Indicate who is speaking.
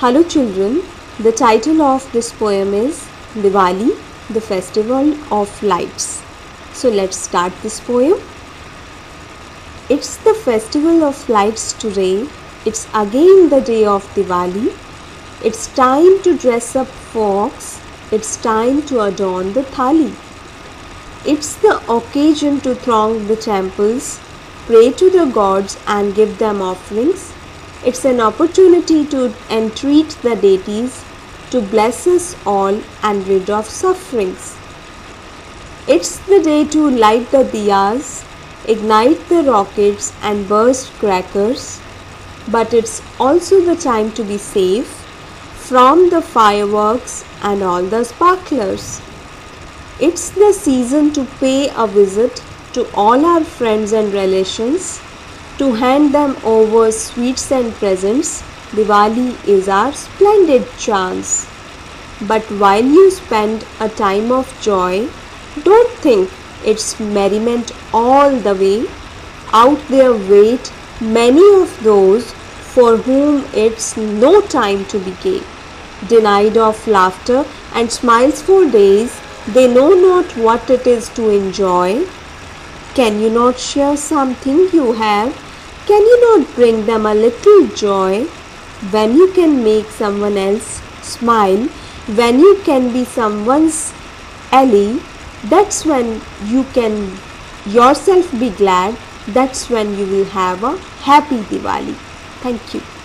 Speaker 1: Hello children, the title of this poem is Diwali, the festival of lights. So let's start this poem. It's the festival of lights today. It's again the day of Diwali. It's time to dress up folks. It's time to adorn the thali. It's the occasion to throng the temples, pray to the gods and give them offerings. It's an opportunity to entreat the deities to bless us all and rid of sufferings. It's the day to light the diyas, ignite the rockets and burst crackers, but it's also the time to be safe from the fireworks and all the sparklers. It's the season to pay a visit to all our friends and relations to hand them over sweets and presents, Diwali is our splendid chance. But while you spend a time of joy, don't think it's merriment all the way. Out there wait many of those for whom it's no time to be gay. Denied of laughter and smiles for days, they know not what it is to enjoy. Can you not share something you have can you not bring them a little joy? When you can make someone else smile, when you can be someone's ally, that's when you can yourself be glad. That's when you will have a happy Diwali. Thank you.